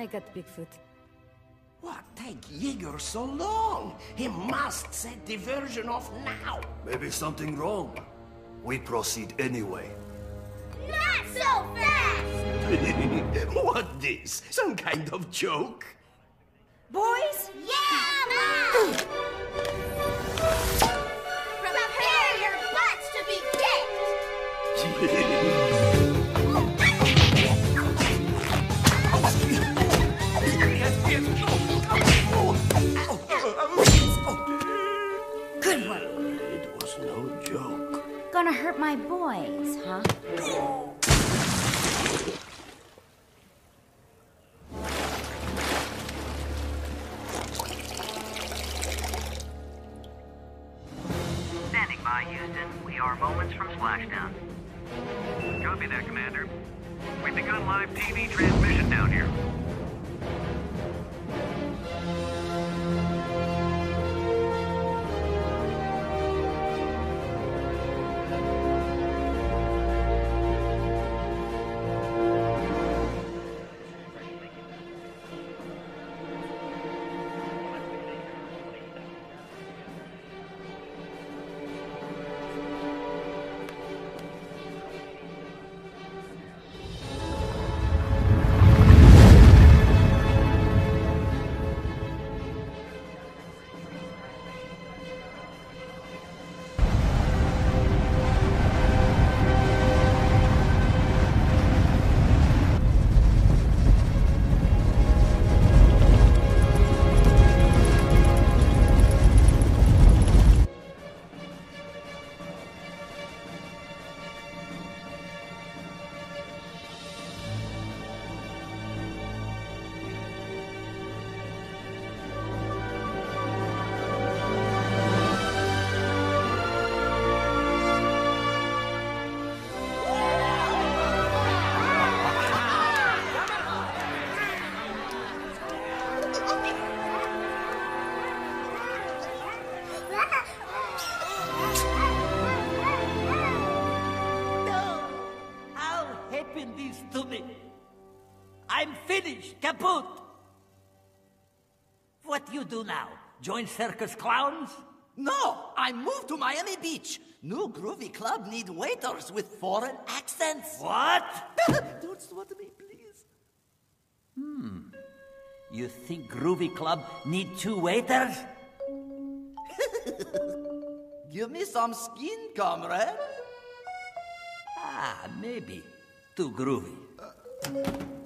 I got Bigfoot. What take Yegor so long? He must set diversion off now. Maybe something wrong. We proceed anyway. Not so fast! what this? Some kind of joke? Boys? Yeah, Mom! Prepare your butts to be kicked! Gonna hurt my boys, huh? Standing by, Houston. We are moments from splashdown. Copy that, Commander. We've begun live TV transmission down here. This to me? I'm finished, kaput! What you do now? Join circus clowns? No, I moved to Miami Beach. New groovy club need waiters with foreign accents. What? Don't swat me, please. Hmm. You think Groovy Club need two waiters? Give me some skin, comrade. Ah, maybe. Too groovy.